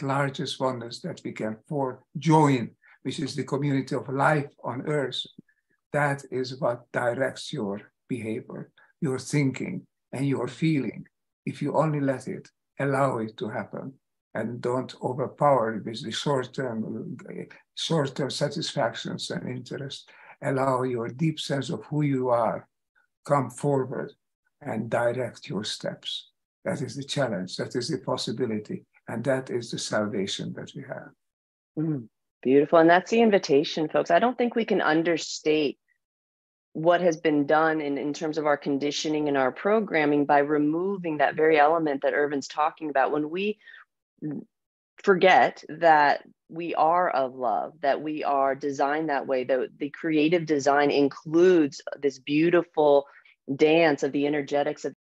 largest oneness that we can for join, which is the community of life on earth. That is what directs your behavior, your thinking, and your feeling. If you only let it, allow it to happen, and don't overpower it with the short-term, short-term satisfactions and interest. Allow your deep sense of who you are come forward and direct your steps. That is the challenge. That is the possibility. And that is the salvation that we have. Mm, beautiful. And that's the invitation, folks. I don't think we can understate what has been done in, in terms of our conditioning and our programming by removing that very element that Ervin's talking about. When we forget that we are of love, that we are designed that way, that the creative design includes this beautiful dance of the energetics of